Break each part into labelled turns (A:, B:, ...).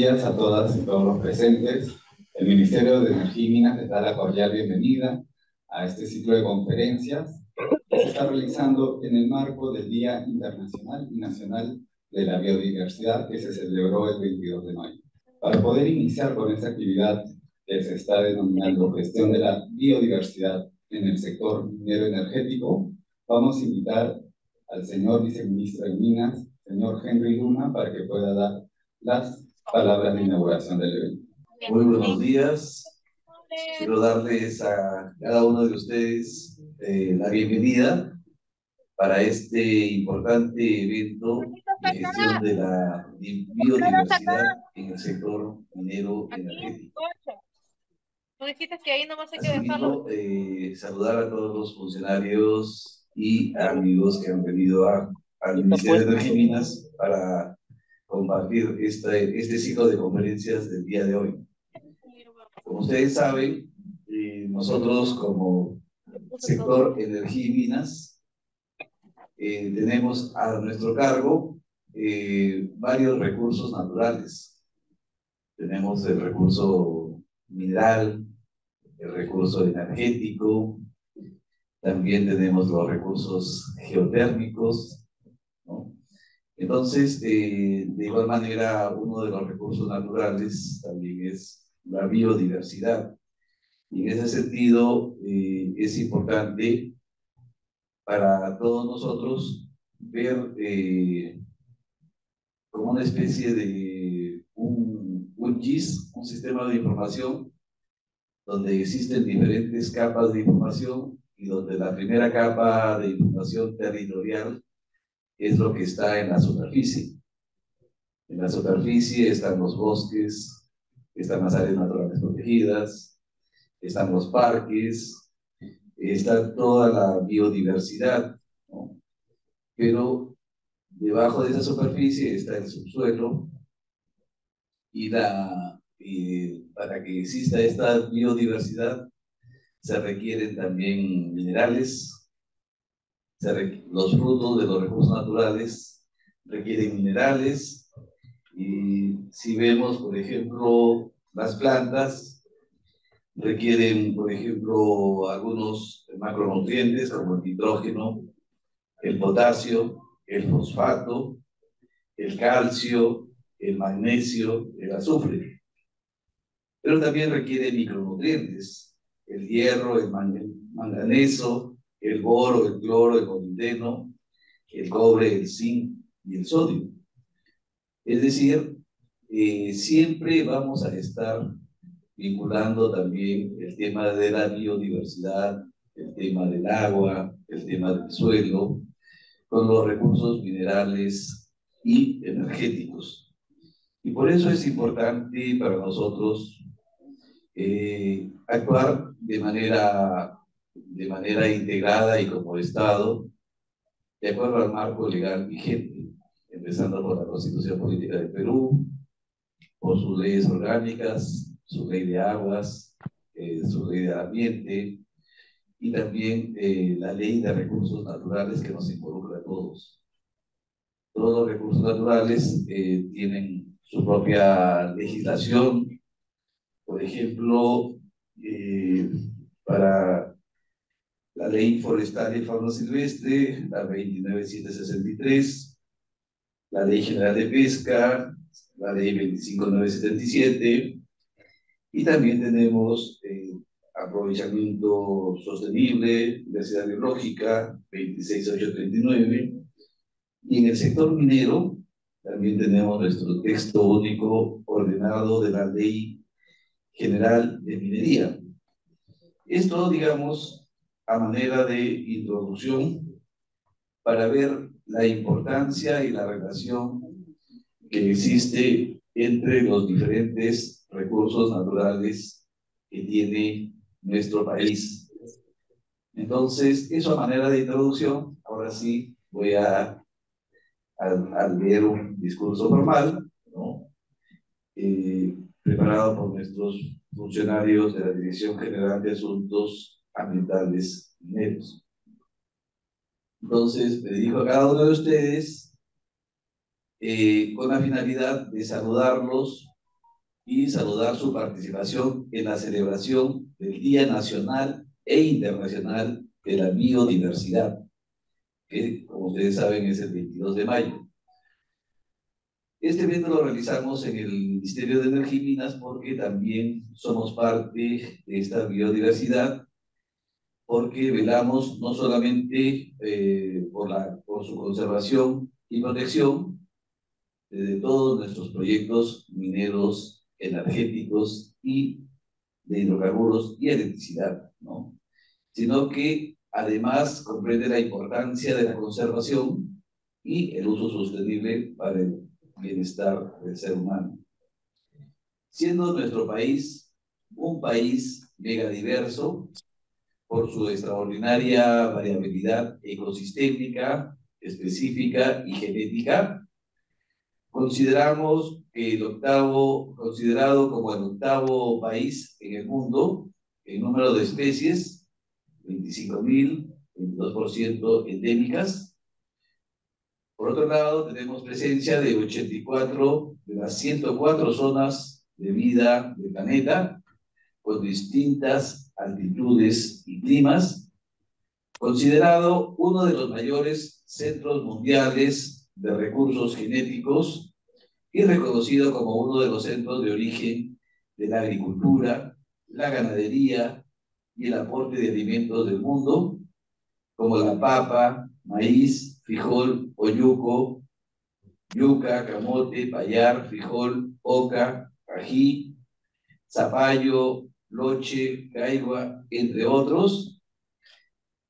A: días a todas y todos los presentes. El Ministerio de Energía y Minas les da la cordial bienvenida a este ciclo de conferencias que se está realizando en el marco del Día Internacional y Nacional de la Biodiversidad que se celebró el 22 de mayo. Para poder iniciar con esta actividad que se está denominando gestión de la biodiversidad en el sector minero energético, vamos a invitar al señor viceministro de Minas, señor Henry Luna, para que pueda dar las palabras de inauguración del evento.
B: Muy buenos días. Quiero darles a cada uno de ustedes eh, la bienvenida para este importante evento de gestión de la biodiversidad en el sector minero energético.
C: Tú dijiste que ahí nomás hay que dejarlo.
B: Eh, saludar a todos los funcionarios y amigos que han venido a, al Ministerio de Energía Minas para compartir este, este ciclo de conferencias del día de hoy. Como ustedes saben, eh, nosotros como sector energía y minas eh, tenemos a nuestro cargo eh, varios recursos naturales. Tenemos el recurso mineral, el recurso energético, también tenemos los recursos geotérmicos, entonces, eh, de igual manera, uno de los recursos naturales también es la biodiversidad. Y en ese sentido, eh, es importante para todos nosotros ver eh, como una especie de un, un GIS, un sistema de información, donde existen diferentes capas de información y donde la primera capa de información territorial es lo que está en la superficie. En la superficie están los bosques, están las áreas naturales protegidas, están los parques, está toda la biodiversidad, pero debajo de esa superficie está el subsuelo y la, para que exista esta biodiversidad se requieren también minerales, los frutos de los recursos naturales requieren minerales y si vemos, por ejemplo, las plantas requieren, por ejemplo, algunos macronutrientes como el nitrógeno, el potasio, el fosfato, el calcio, el magnesio, el azufre. Pero también requiere micronutrientes, el hierro, el manganeso, el boro, el cloro, el molibdeno, el cobre, el zinc y el sodio. Es decir, eh, siempre vamos a estar vinculando también el tema de la biodiversidad, el tema del agua, el tema del suelo, con los recursos minerales y energéticos. Y por eso es importante para nosotros eh, actuar de manera de manera integrada y como Estado, de acuerdo al marco legal vigente, empezando por la Constitución Política de Perú, por sus leyes orgánicas, su ley de aguas, eh, su ley de ambiente, y también eh, la ley de recursos naturales que nos involucra a todos. Todos los recursos naturales eh, tienen su propia legislación, por ejemplo, para la Ley Forestal y Fauna Silvestre, la 29763, la Ley General de Pesca, la Ley 25977, y también tenemos eh, aprovechamiento sostenible, diversidad biológica, 26839, y en el sector minero también tenemos nuestro texto único ordenado de la Ley General de Minería. Esto, digamos, a manera de introducción para ver la importancia y la relación que existe entre los diferentes recursos naturales que tiene nuestro país. Entonces, eso a manera de introducción, ahora sí voy a, a, leer un discurso formal, ¿no? Eh, preparado por nuestros funcionarios de la Dirección General de Asuntos ambientales mineros. Entonces, me dirijo a cada uno de ustedes eh, con la finalidad de saludarlos y saludar su participación en la celebración del Día Nacional e Internacional de la Biodiversidad, que como ustedes saben es el 22 de mayo. Este evento lo realizamos en el Ministerio de Energía y Minas porque también somos parte de esta biodiversidad, porque velamos no solamente eh, por, la, por su conservación y protección de todos nuestros proyectos mineros, energéticos y de hidrocarburos y electricidad, ¿no? sino que además comprende la importancia de la conservación y el uso sostenible para el bienestar del ser humano. Siendo nuestro país un país megadiverso por su extraordinaria variabilidad ecosistémica, específica y genética, consideramos que el octavo, considerado como el octavo país en el mundo en número de especies, 25.000, 22% endémicas, por otro lado, tenemos presencia de 84 de las 104 zonas de vida del planeta, con distintas altitudes y climas, considerado uno de los mayores centros mundiales de recursos genéticos y reconocido como uno de los centros de origen de la agricultura, la ganadería y el aporte de alimentos del mundo, como la papa, maíz, frijol, oyuco, yuca, camote, payar, frijol, oca, ají, zapallo, loche, caigua, entre otros.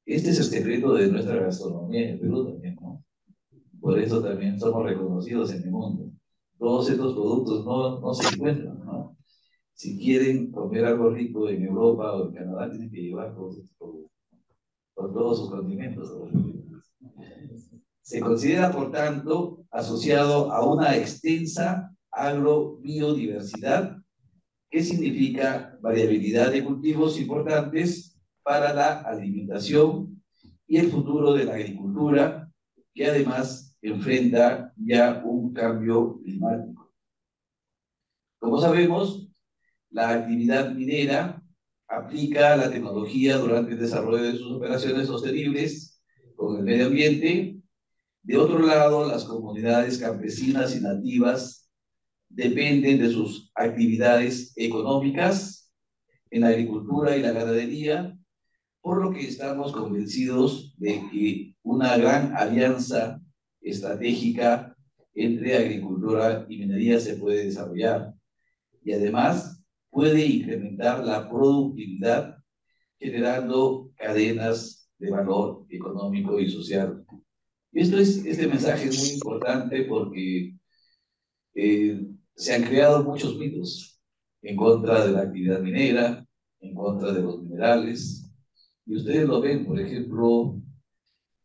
B: Este es el secreto de nuestra gastronomía en Perú también, ¿no? Por eso también somos reconocidos en el mundo. Todos estos productos no, no se encuentran, ¿no? Si quieren comer algo rico en Europa o en Canadá, tienen que llevar todos estos productos, con todos sus condimentos. Se considera, por tanto, asociado a una extensa agrobiodiversidad, que significa variabilidad de cultivos importantes para la alimentación y el futuro de la agricultura, que además enfrenta ya un cambio climático. Como sabemos, la actividad minera aplica la tecnología durante el desarrollo de sus operaciones sostenibles con el medio ambiente de otro lado, las comunidades campesinas y nativas dependen de sus actividades económicas en la agricultura y la ganadería, por lo que estamos convencidos de que una gran alianza estratégica entre agricultura y minería se puede desarrollar. Y además puede incrementar la productividad generando cadenas de valor económico y social. Esto es, este mensaje es muy importante porque eh, se han creado muchos mitos en contra de la actividad minera, en contra de los minerales. Y ustedes lo ven, por ejemplo,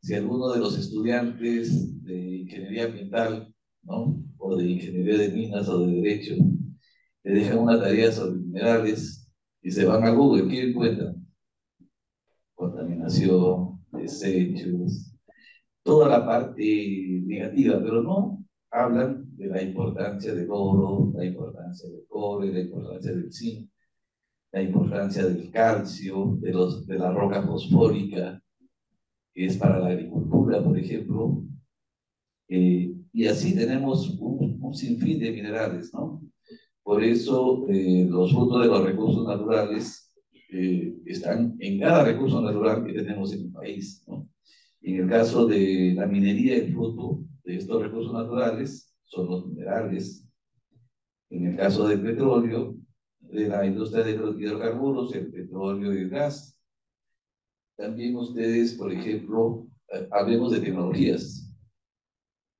B: si alguno de los estudiantes de ingeniería ambiental, ¿no? O de ingeniería de minas o de derecho, le dejan una tarea sobre minerales y se van a Google, ¿qué encuentran? Contaminación, desechos, toda la parte negativa, pero no hablan de la importancia del oro, la importancia del cobre, la importancia del zinc, la importancia del calcio, de, los, de la roca fosfórica, que es para la agricultura, por ejemplo. Eh, y así tenemos un, un, sinfín de minerales, ¿no? Por eso eh, los frutos de los recursos naturales eh, están en cada recurso natural que tenemos en el país, ¿no? En el caso de la minería, el fruto de estos recursos naturales son los minerales. En el caso del petróleo, de la industria de los hidrocarburos, el petróleo y el gas. También ustedes, por ejemplo, eh, hablemos de tecnologías.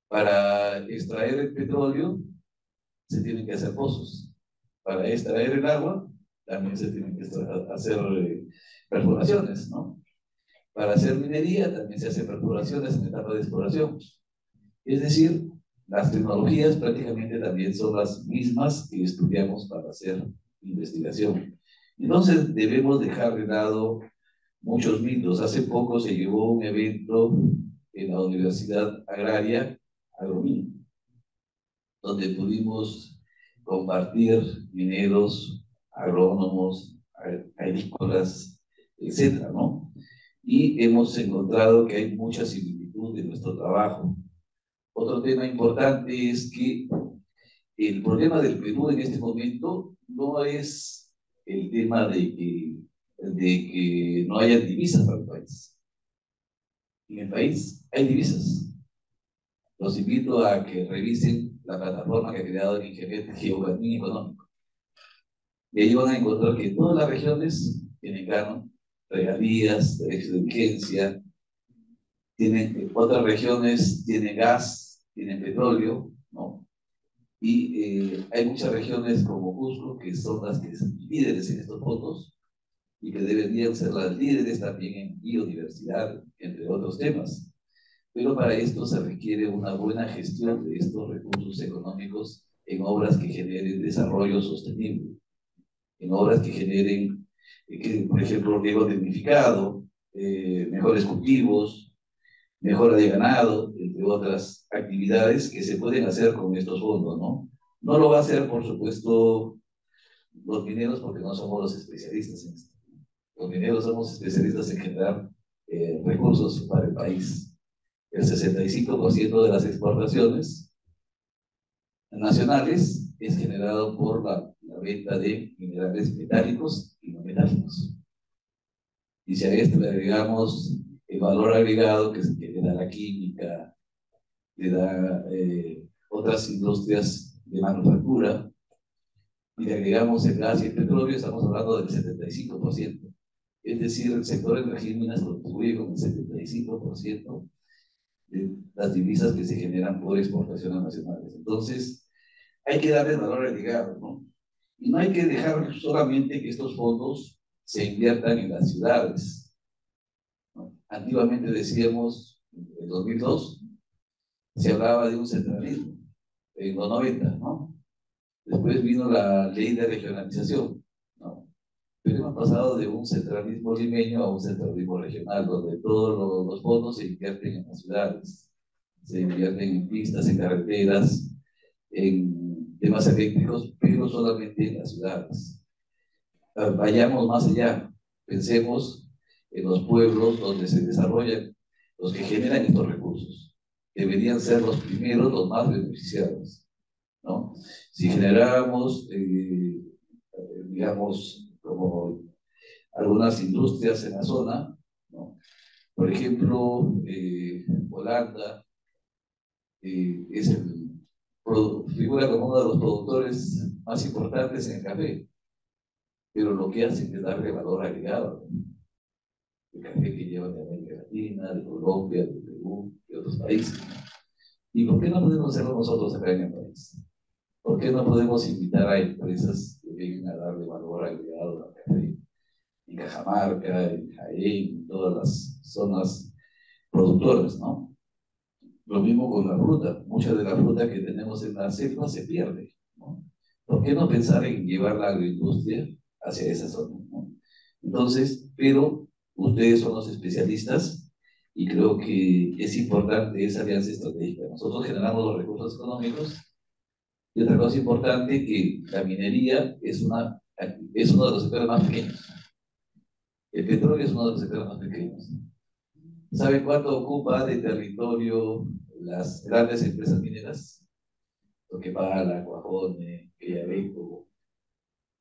B: Para extraer el petróleo, se tienen que hacer pozos. Para extraer el agua, también se tienen que hacer eh, perforaciones, ¿no? Para hacer minería también se hacen perforaciones en etapa de exploración. Es decir, las tecnologías prácticamente también son las mismas que estudiamos para hacer investigación. Entonces debemos dejar de lado muchos mitos. Hace poco se llevó un evento en la Universidad Agraria, Agromín, donde pudimos compartir mineros, agrónomos, agrícolas, etcétera, ¿no? Y hemos encontrado que hay mucha similitud en nuestro trabajo. Otro tema importante es que el problema del Perú en este momento no es el tema de que, de que no haya divisas para el país. En el país hay divisas. Los invito a que revisen la plataforma que ha creado el ingeniero económico. Y ahí van a encontrar que todas las regiones tienen canon, regalías, de vigencia, tienen, otras regiones tienen gas, tienen petróleo, ¿no? Y eh, hay muchas regiones como Cusco que son las que son líderes en estos fondos y que deberían ser las líderes también en biodiversidad, entre otros temas. Pero para esto se requiere una buena gestión de estos recursos económicos en obras que generen desarrollo sostenible, en obras que generen, eh, que, por ejemplo, riego dignificado, eh, mejores cultivos, mejora de ganado, otras actividades que se pueden hacer con estos fondos, ¿no? No lo va a hacer, por supuesto, los mineros porque no somos los especialistas en esto. Los mineros somos especialistas en generar eh, recursos para el país. El 65% de las exportaciones nacionales es generado por la, la, venta de minerales metálicos y no metálicos. Y si a esto le agregamos el valor agregado que, le da la química, le da eh, otras industrias de manufactura, y le agregamos el gas y el petróleo, estamos hablando del 75%. Es decir, el sector de energía y minas contribuye con el 75% de las divisas que se generan por exportaciones nacionales. Entonces, hay que darle valor agregado, ¿no? Y no hay que dejar solamente que estos fondos se inviertan en las ciudades, Antiguamente decíamos, en 2002, se hablaba de un centralismo, en los 90, ¿no? Después vino la ley de regionalización, ¿no? Pero hemos pasado de un centralismo limeño a un centralismo regional, donde todos los, fondos se invierten en las ciudades, se invierten en pistas, en carreteras, en temas eléctricos, pero solamente en las ciudades. Vayamos más allá, pensemos en los pueblos donde se desarrollan, los que generan estos recursos. Deberían ser los primeros, los más beneficiados. ¿no? Si generáramos, eh, digamos, como algunas industrias en la zona, ¿no? por ejemplo, eh, Holanda eh, es el, figura como uno de los productores más importantes en café, pero lo que hacen es darle valor agregado el café que llevan de América Latina, de Colombia, de Perú, de otros países. ¿Y por qué no podemos hacerlo nosotros acá en el país? ¿Por qué no podemos invitar a empresas que vengan a darle valor agregado al café? En Cajamarca, en Jaén, en todas las zonas productoras, ¿no? Lo mismo con la fruta. Mucha de la fruta que tenemos en la selva se pierde, ¿no? ¿Por qué no pensar en llevar la agroindustria hacia esa zona? ¿no? Entonces, pero Ustedes son los especialistas y creo que es importante esa alianza estratégica. Nosotros generamos los recursos económicos y otra cosa importante que la minería es, una, es uno de los sectores más pequeños. El petróleo es uno de los sectores más pequeños. ¿Sabe cuánto ocupa de territorio las grandes empresas mineras? Toquepala, Cuajone, Villarejo,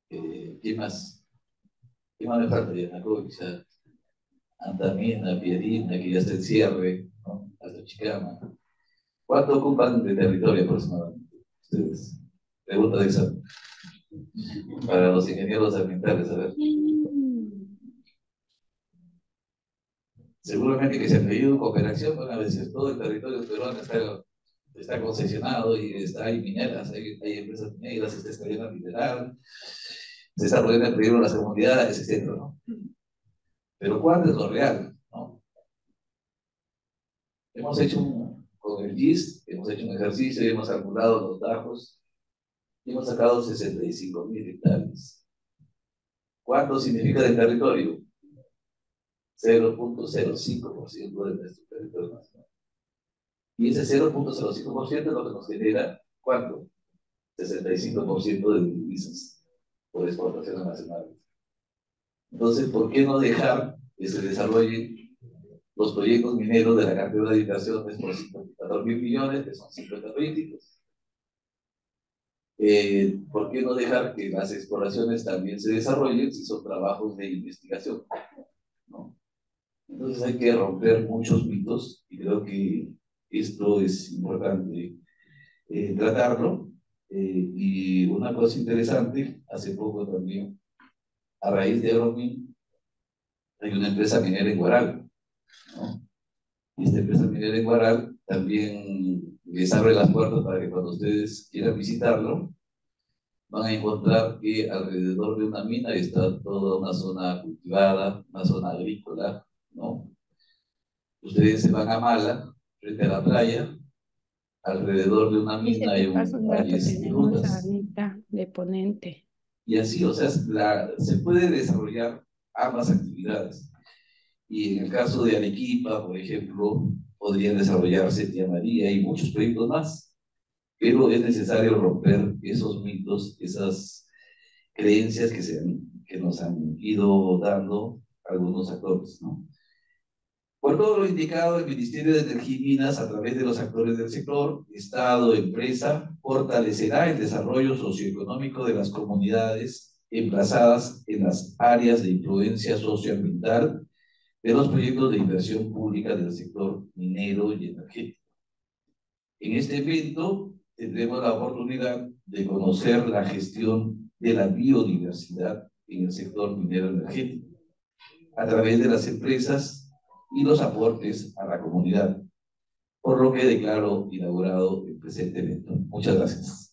B: eh, ¿qué más? ¿Qué más me falta? Yanacocha, Antamina, Pierina, que ya en cierre, ¿no? hasta Chicama. ¿Cuánto ocupan de territorio aproximadamente? Ustedes. Pregunta de examen. Para los ingenieros ambientales, a ver. Seguramente que se han pedido cooperación, van a decir todo el territorio peruano está, está concesionado y está, hay mineras, hay, hay empresas mineras, se está extrayendo mineral, se está poniendo en peligro las comunidades, etc. ¿no? Pero ¿cuál es lo real? ¿no? Hemos hecho un, con el GIST, hemos hecho un ejercicio, hemos calculado los datos y hemos sacado 65 mil hectáreas. ¿Cuánto significa de territorio? 0.05% de nuestro territorio nacional. Y ese 0.05% es lo que nos genera, ¿cuánto? 65% de divisas por exportaciones nacionales. Entonces, ¿por qué no dejar que se desarrollen los proyectos mineros de la cartera de inversiones por 54 mil millones, que son 50 proyectos? Eh, ¿Por qué no dejar que las exploraciones también se desarrollen si son trabajos de investigación? ¿no? Entonces hay que romper muchos mitos y creo que esto es importante eh, tratarlo. Eh, y una cosa interesante, hace poco también, a raíz de Euromin, hay una empresa minera en Guaral. ¿no? Y esta empresa minera en Guaral también les abre las puertas para que cuando ustedes quieran visitarlo, van a encontrar que alrededor de una mina está toda una zona cultivada, una zona agrícola, ¿no? Ustedes se van a Mala, frente a la playa, alrededor de una mina hay un
D: de ponente.
B: Y así, o sea, se puede desarrollar ambas actividades. Y en el caso de Arequipa, por ejemplo, podrían desarrollarse Tía María y muchos proyectos más. Pero es necesario romper esos mitos, esas creencias que, se que nos han ido dando algunos actores, ¿no? Por todo lo indicado, el Ministerio de Energía y Minas, a través de los actores del sector, Estado, empresa, fortalecerá el desarrollo socioeconómico de las comunidades emplazadas en las áreas de influencia socioambiental de los proyectos de inversión pública del sector minero y energético. En este evento tendremos la oportunidad de conocer la gestión de la biodiversidad en el sector minero energético a través de las empresas y los aportes a la comunidad, por lo que declaro inaugurado el presente evento. Muchas gracias.